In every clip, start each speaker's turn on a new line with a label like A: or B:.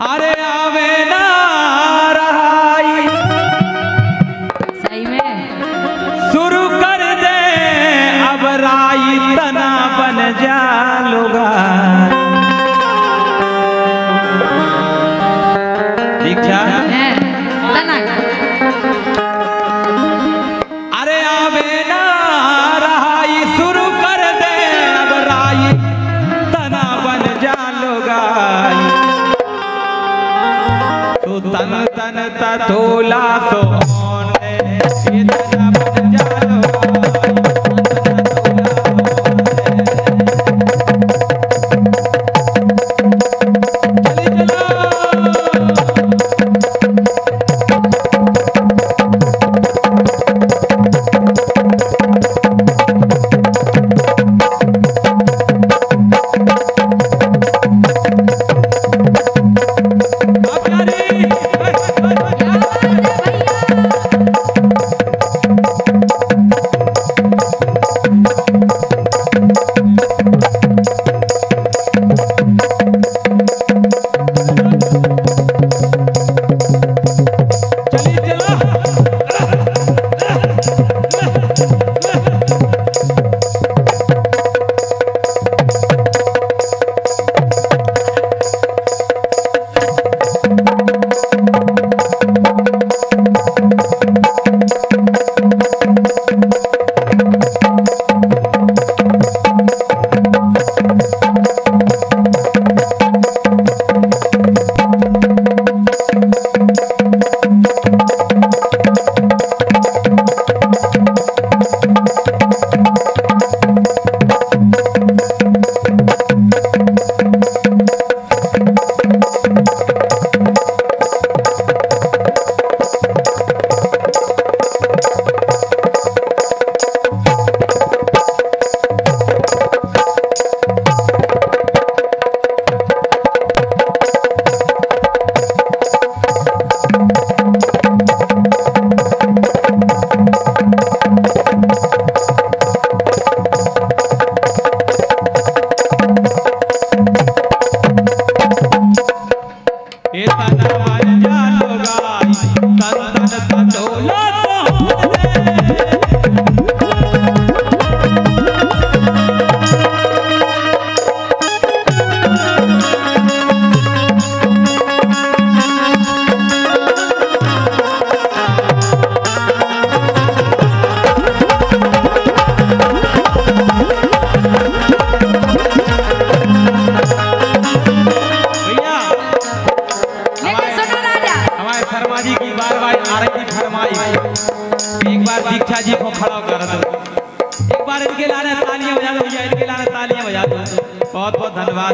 A: अरे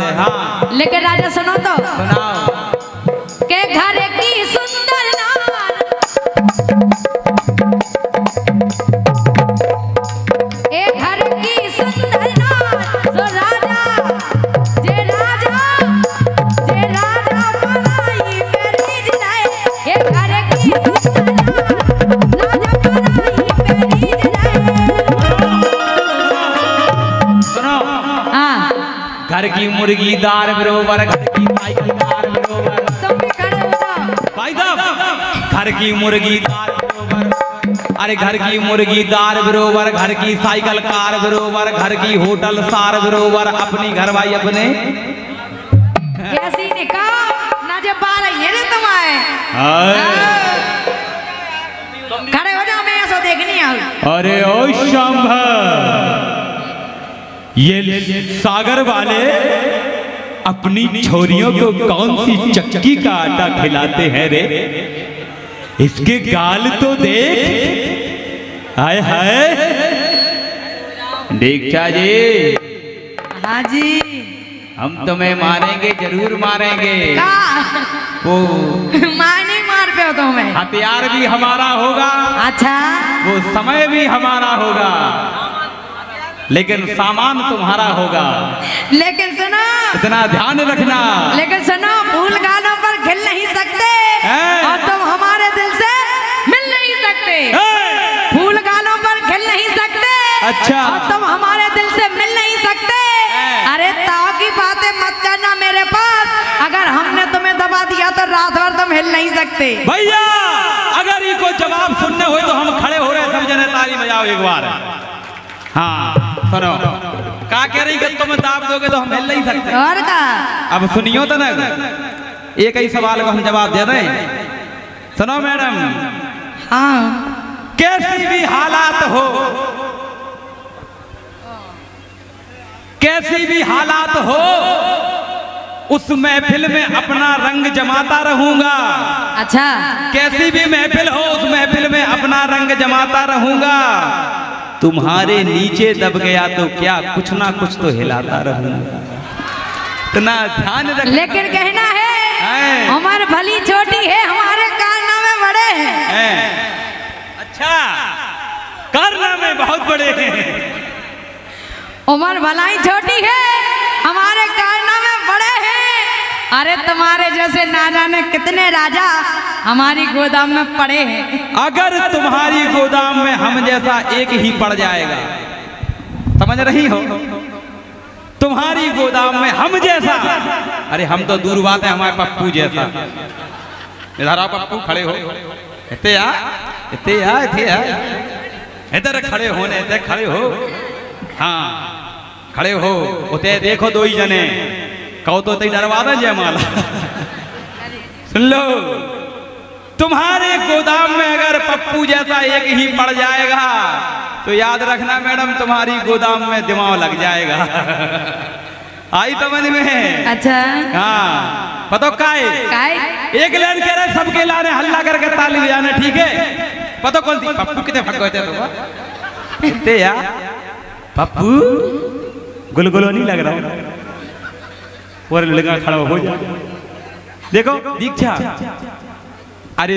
B: है हाँ। लेकिन राजा सुनो तो।
A: सुनाओ मुर्गी दार बरोबर घर की साइकिल दार बरोबर।
B: तुम भी खड़े हो
A: भाई साहब घर की मुर्गी दार बरोबर। अरे घर की मुर्गी दार बरोबर घर की साइकिल कार बरोबर घर की होटल सार बरोबर अपनी घर भाई अपने।
B: कैसी निकाह ना जब बार ये रे तुम आए खड़े हो। जाओ मैं ऐसा देखनी
A: अरे ओ शंभ ये सागर वाले अपनी छोरियों को कौन सी चक्की का आटा खिलाते हैं रे? इसके गाल तो देख। हाय हाय। दीक्षा जी।
B: हाँ जी।
A: हम तुम्हें मारेंगे ज़रूर मारेंगे। वो
B: मार नहीं मार पे हो तुम्हें।
A: हथियार भी हमारा होगा।
B: अच्छा।
A: वो समय भी हमारा होगा। लेकिन सामान तुम्हारा होगा।
B: लेकिन सुनो।
A: इतना ध्यान रखना।
B: लेकिन सुनो फूल गालों पर खिल नहीं सकते। और तुम हमारे दिल से मिल नहीं सकते। फूल गालों पर खिल नहीं सकते।
A: अच्छा।
B: और तुम हमारे दिल से मिल नहीं सकते। अरे ताव की बातें मत करना मेरे पास। अगर हमने तुम्हें दबा दिया तो रात भर तुम हिल नहीं सकते।
A: भैया अगर ये को जवाब सुनने हो तो हम खड़े हो रहे हैं, सब जने ताली बजाओ एक बार। हाँ। सुनो का कह रही कि तुम दाब दोगे तो हम हिल नहीं सकते।
B: और का
A: अब सुनियो तो ना। एक ही सवाल को हम जवाब दे रहे हैं सुनो मैडम।
B: हाँ।
A: कैसी भी हालात हो कैसी भी हालात हो उस महफिल में अपना रंग जमाता रहूँगा।
B: अच्छा।
A: कैसी भी महफिल हो उस महफिल में अपना रंग जमाता रहूँगा। तुम्हारे नीचे दब गया तो क्या कुछ ना कुछ तो हिलाता रहूँगा। इतना ध्यान रख
B: लेकिन कहना है। हमारे भली छोटी है हमारे कारना में बड़े हैं।
A: अच्छा कारना में बहुत बड़े हैं।
B: उम्र भलाई छोटी है हमारे हैं अरे तुम्हारे जैसे ना जाने कितने राजा हमारी गोदाम में पड़े हैं।
A: अगर तुम्हारी गोदाम में हम जैसा एक ही पड़ जाएगा, समझ रही हो? तुम्हारी गोदाम में हम जैसा। अरे हम तो दूर बात है, हमारे पप्पू जैसा। इधर आओ पप्पू, खड़े हो। इतने इतने इतने इधर खड़े होने इधर खड़े हो। हाँ खड़े हो उते देखो दो ही जने। कहो तो तई डरवा दे जयमाला। सुन लो। तुम्हारे गोदाम में अगर पप्पू जैसा एक ही पड़ जाएगा तो याद रखना मैडम तुम्हारी गोदाम में दिमाग लग जाएगा। आई समझ में।
B: अच्छा।
A: हाँ। पता काय?
B: काय?
A: एक लाइन कह रहे सबके लाने हल्ला करके ताली बजाने ठीक है? पता कौन सी? पप्पू कितने फक गए थे तो? कितने यार। पप्पू गुलगुलो नहीं लग रहा? और लड़का खड़ा हो जा। देखो, दीक्षा। अरे,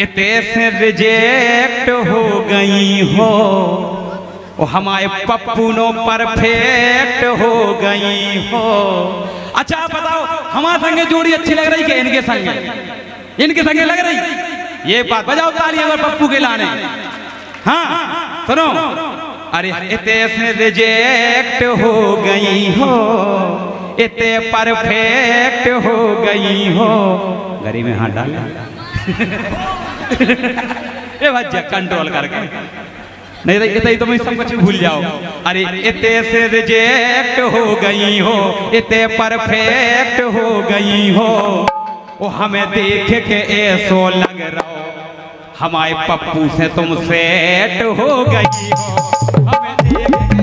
A: इतने से रिजेक्ट हो गई हो। वो हमारे पप्पू नो परफेक्ट हो गई हो। अच्छा बताओ, हमारे संगे जोड़ी अच्छी लग रही कि इनके संगे? इनके संगे लग रही? ये बात बजाओ ताली अगर पप्पू के लाने। हाँ सुनो। अरे, इतने से रिजेक्ट हो गई हो। इतने परफेक्ट हो गई हो। गरी में हाथ डाल। ए भज्जा कंट्रोल करके। नहीं तो इतने तो मैं सब कुछ भूल जाओ। अरे इतने से रिजेक्ट हो गई हो। इतने परफेक्ट हो गई हो। वो हमें देख के ऐसो लग रहा हो। हमारे पप्पू से तुम सेट हो गई हो। हमें देख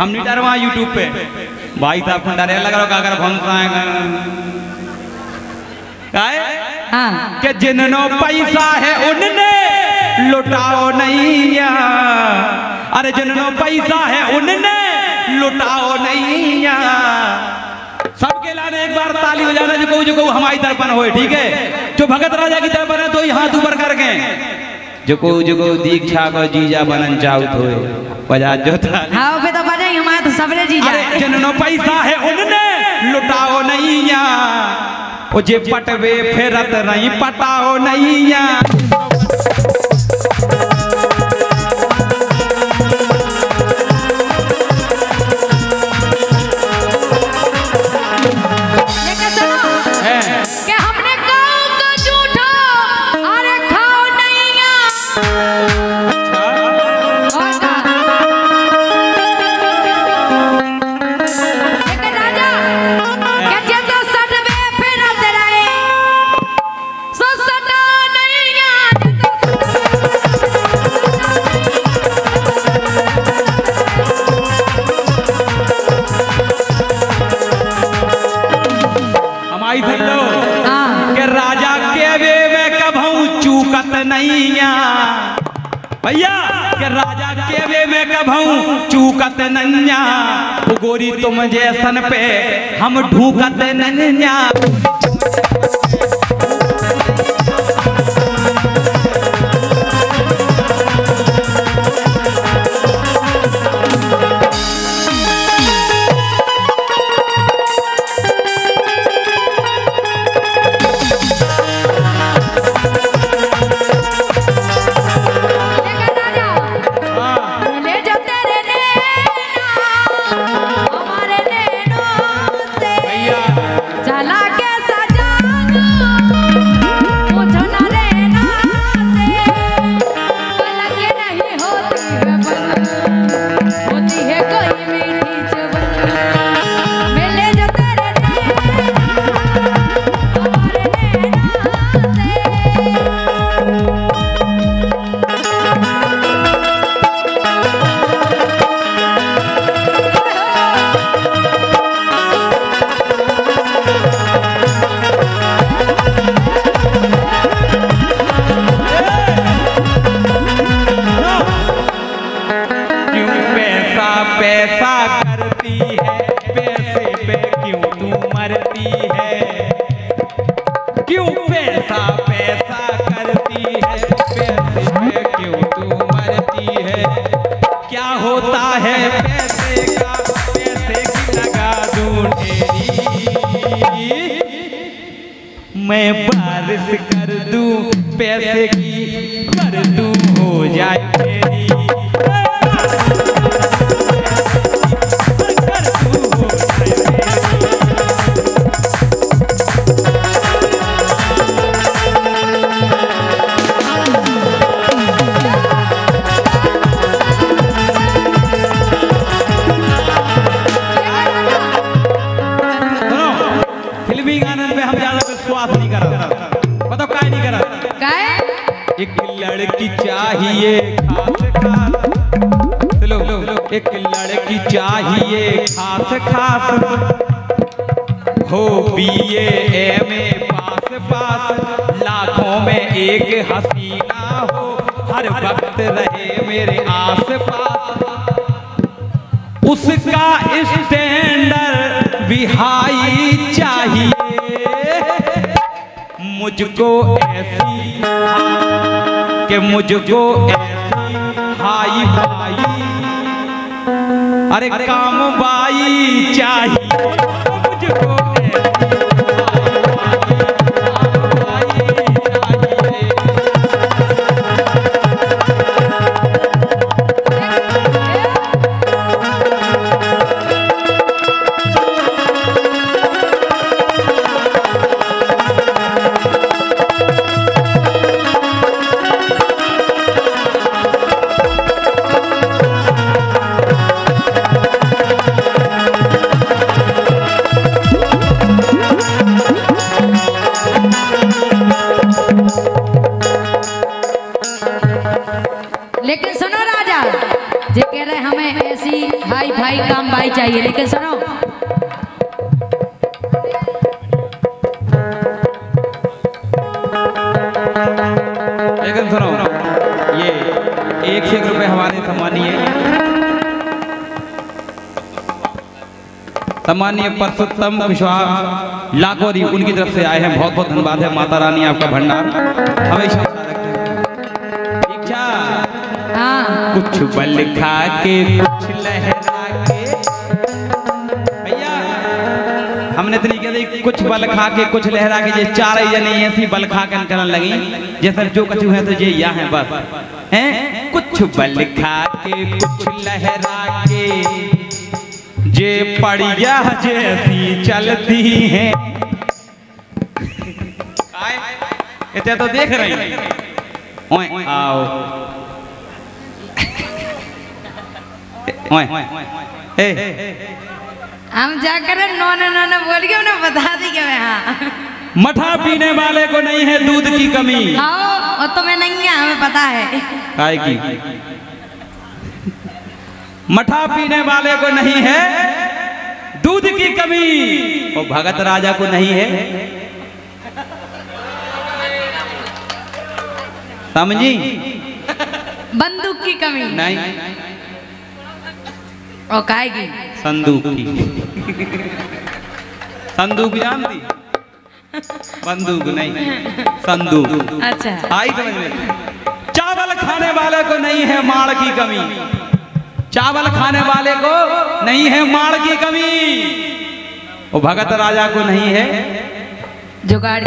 A: हम नहीं डरवा यूट्यूब पे। भाई साहब को डरे लग रहा अगर भंसा है काय
B: हाँ।
A: कि जिन्नो पैसा है उनने लुटाओ नैया अरे जिन्नो पैसा है उनने लुटाओ नैया सबके लाने एक बार ताली बजाना जो कहू जो कहू हमारी तरफन होए ठीक है? जो भगत राजा की तरफन है तो ही हाथ ऊपर करके। जो कहू जो कहू दीक्षा को जीजा बनन चाहत होए। बजा जो ताली।
B: हाँ सबने जी जाए
A: जिन्नो पैसा है, उनने लुटाओ नैया। ओ जे पटवे, फेरत नहीं पटाओ नैया। ढूकत नन्या गोरी तुम जैसन पे हम ढूकत नन्या। बारिश कर दूँ पैसे की कर दूँ हो जाए चाहिए खास खास, हो बीए एम ए पास पास। लाखों में एक हसीना हो, हर वक्त रहे मेरे आस पास उसका स्टैंडर बिहाई चाहिए, मुझको ऐसी कि मुझको ऐसी हाई अरे काम बाई चाहिए। सम्मान्य परसोत्तम कुशवाहा लाखोरी उनकी तरफ़ से आए हैं। बहुत बहुत धन्यवाद है। माता रानी आपका भंडार। हमेशा
B: हाँ।
A: कुछ बल खा के कुछ लहरा के भैया हमने तो नहीं कहते कुछ बल खा के कुछ लहरा के चार ऐसी बल खा के करने लगी। जैसे जो कछु है तो ये यहाँ है बस। हैं? कुछ बल खा के कुछ लहरा के जे पड़िया जैसी चलती है। इतने तो देख रही ओए आओ। ओए ए।
B: हम जाकर नौना नौना बोल के उन्हें बता दी कि मैं हाँ।
A: मठा पीने वाले को नहीं है दूध की कमी।
B: आओ वो तो मैं नहीं है हमें पता है।
A: काय की मठा पीने वाले को नहीं है दूध की कमी। और भगत राजा को नहीं है। समझी?
B: बंदूक की कमी।
A: नहीं।
B: और काय की
A: संदूक की। संदूक जानती? बंदूक नहीं। संदूक।
B: अच्छा।
A: आई समझ में चावल खाने वाले को नहीं है माड़ की कमी। चावल खाने वाले को नहीं है माड़ की कमी। वो भगत राजा को नहीं है।
B: जुगाड़।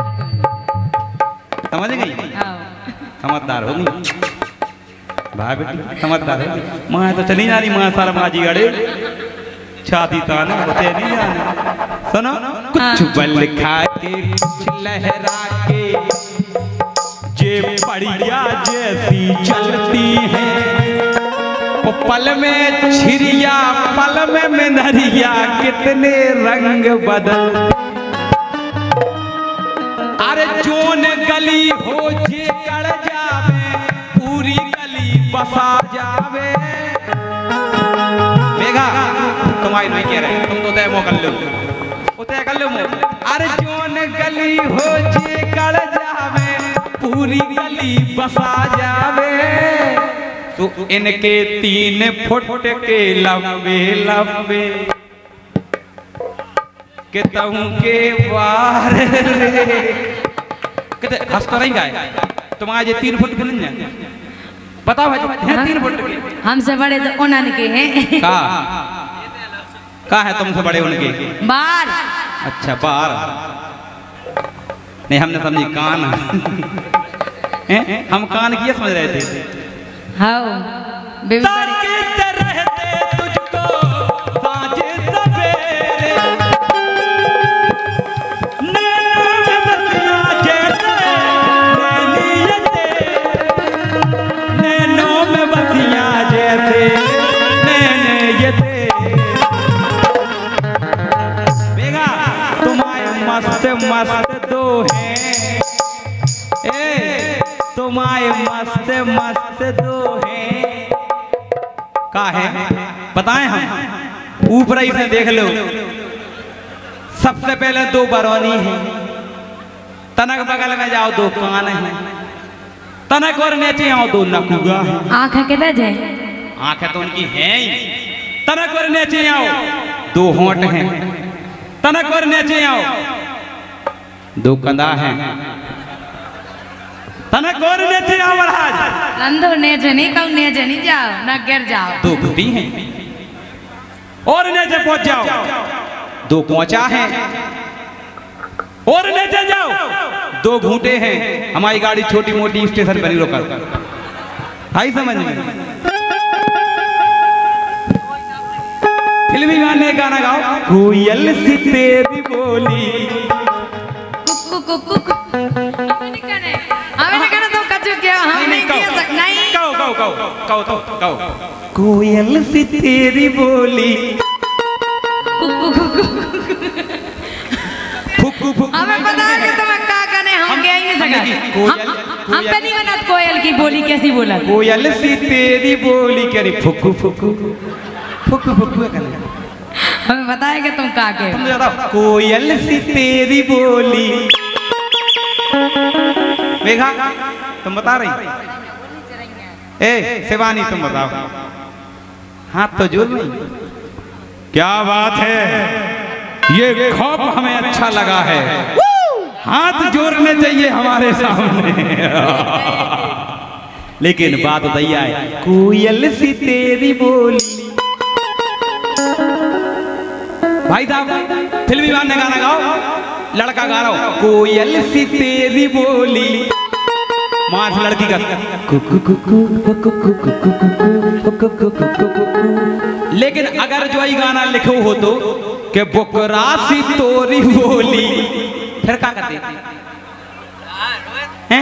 A: समझ गई? समझदार होगी भाई बेटी समझदार होगी माँ तो चली जा रही माँ सारा माजी गड़े छाती ताने बचे नहीं जाने सुनो कुछ बल खा के कुछ लहरा के। जे पड़िया जैसी चलती है। पल में छिरिया, पल में मिनरिया, कितने रंग बदल। अरे जोन गली हो जे कड़ जावे, पूरी गली बसा जावे। मेघा तुम्हारी नहीं कह रहे, तुम तो तय मो कर लो। वो तय कर लो मो अरे जोन गली हो जे कड़ जावे, पूरी गली बसा जावे। तो इनके तीन फुट के लंबे लंबे। के तहु के वार रे। कहते हंसता नहीं गाय तुम आज ये तीन फुट के नहीं है बताओ भाई है तीन फुट के
B: हमसे बड़े तो उन्हन के हैं।
A: का का है तुमसे बड़े उनके?
B: बार
A: अच्छा बार नहीं हमने समझी कान। हैं? हम कान किए समझ रहे थे।
B: हाओ बेबी
A: ऊपर ही से देख लो। सबसे पहले दो बरौनी है। तनक बगल में जाओ दो कान है। तनक और नीचे आओ दो नकुगा है।
B: आँख किधर जाए?
A: आँखें तो उनकी हैं ही। तनक और नीचे आओ दो होंठ हैं। तनक और नीचे आओ दो कंधा हैं। तनक और नीचे आओ महाराज।
B: अंधो नेजे नहीं कहूँ नेजे नहीं जाओ न गिर जाओ।
A: दो घुटी हैं। और नीचे पहुँच जाओ दो पहुँचा है। और नीचे जाओ। दो घूटे हैं। हमारी गाड़ी छोटी मोटी स्टेशन पर नहीं रोका। आई समझ में? फिल्मी गाने गाना गाओ। कोयल सी तेरी बोली।
B: कुकु कुकु कुकु। हमें नहीं कहने हमें नहीं कहने तुम कचू क्या हम
A: कहो कहो कहो कहो तो कहो। कोयल सी तेरी बोली। फुकू फुकू
B: हमें पता है कि तुम्हें क्या कहने हम
A: हम-
B: कह ही नहीं
A: की
B: सकते
A: कोयल-
B: हम पे नहीं बना कोयल की बोली कैसी बोला?
A: कोयल सी तेरी बोली करे फुकू फुकू फुकू। फुकू कहने
B: हमें पता है कि तुम कहे
A: तुम ज़्यादा कोयल सी तेरी बोली। मेघा तुम बता रही? ए शिवानी तुम बताओ। हाथ तो ज़ोर नहीं क्या बात है? ये खौफ हमें अच्छा लगा है। हाथ जोड़ने चाहिए हमारे सामने। लेकिन बात है कोयल सी तेरी बोली। भाई साहब, फिल्मी गाने गाना गाओ। लड़का गा रहा हो। कोयल सी तेरी बोली। मार्च लड़की का लेकिन अगर जो ही गाना लिखो हो तो के बोकरासी तोरी बोली फिर क्या करते हैं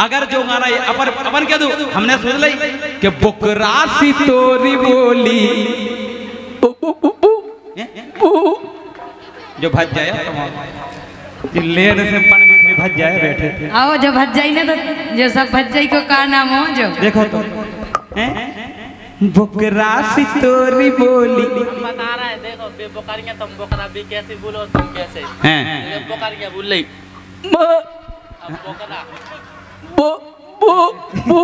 A: अगर जो गाना ये अपन अपन क्या दो हमने सोच ली के बोकरासी तोरी बोली जो भज जाए लेर से पन में भज जाए बैठे थे।
B: आओ जो भज जाई ना तो जो सब भज जाई को का नाम हो जो।
A: देखो तो। हैं? बुकरा सी तोरी बोली।
C: बता रहा है देखो बे बोकारियाँ तुम बोकरा भी कैसे बोलो तुम कैसे?
A: हैं।
C: ये बोकारियाँ बोल रही। अब बोकरा।
A: बो बो बो।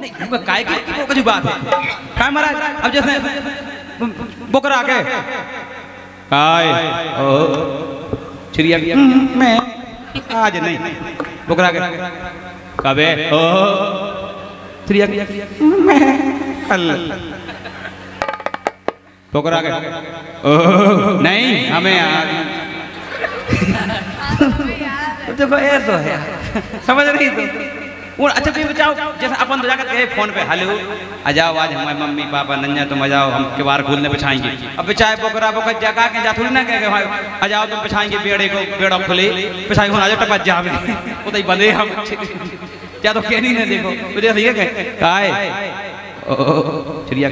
A: नहीं हमको काय की कुछ बात है? काय महाराज अब जैसे बुकरा के। काय ओ। चिड़िया। भी मैं आज नहीं। बुकरा के। कबे। ओ। चिड़िया। की मैं कल। बुकरा के। ओ। नहीं हमें आज। देखो तो है। समझ रही तो? अच्छा भी बचाओ जैसे अपन तो जाकर कहे फ़ोन पे, हेलो, आ जाओ आज, हमारे मम्मी पापा नन्या तुम आ जाओ, हम किवार खोलने बिछाएँगे अब बिछाए बोकरा बोकर जगा के जा, थोड़ी ना कहे भाई, आ जाओ, तुम बिछाएँगे बेड़े को बेड़ा खुले। बिछाए हो जाओ टपक जा वो तो बंदे हम। क्या तो कह नहीं ना देखो। मुझे सही है काय चिड़िया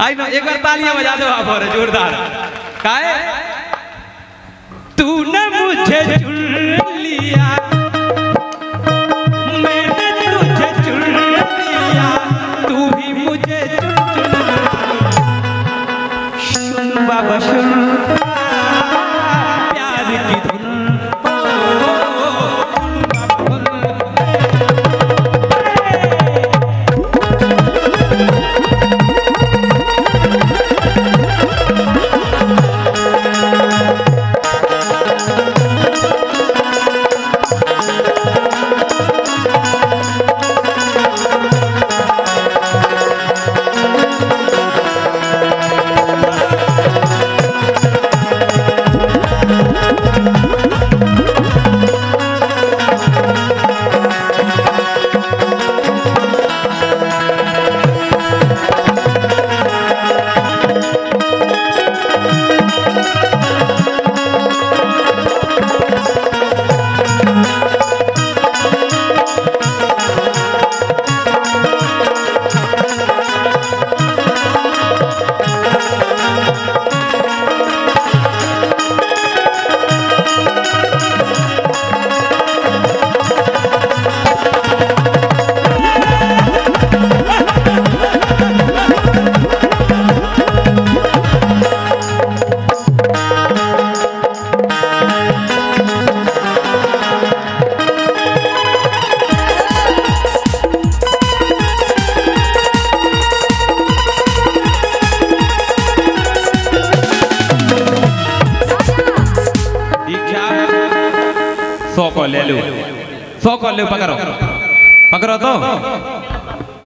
A: आई ना, एक बार तालियाँ बजा दो आप और, जोरदार। काहे तूने मुझे चुन लिया। मैंने तुझे चुन लिया। तू भी मुझे चुन सुन बाबा सुन দাও